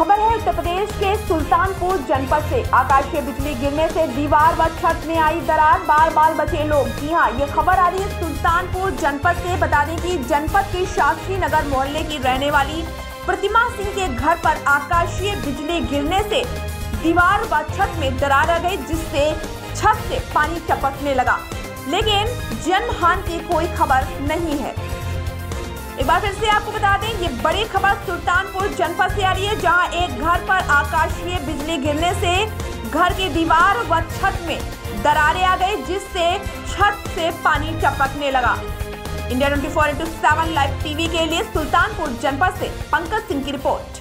खबर है, उत्तर प्रदेश के सुल्तानपुर जनपद से आकाशीय बिजली गिरने से दीवार व छत में आई दरार बार बार बचे लोग। जी हाँ ये खबर आ रही है सुल्तानपुर जनपद से। बता दें कि जनपद के शास्त्री नगर मोहल्ले की रहने वाली प्रतिमा सिंह के घर पर आकाशीय बिजली गिरने से दीवार व छत में दरार आ गई, जिससे छत से पानी टपकने लगा। लेकिन जनहानि की कोई खबर नहीं है। एक बार फिर से आपको बता दें, ये बड़ी खबर सुल्तानपुर जनपद से आ रही है, जहाँ एक घर पर आकाशीय बिजली गिरने से घर की दीवार व छत में दरारें आ गई, जिससे छत से पानी चपकने लगा। India twenty four into seven live TV के लिए सुल्तानपुर जनपद से पंकज सिंह की रिपोर्ट।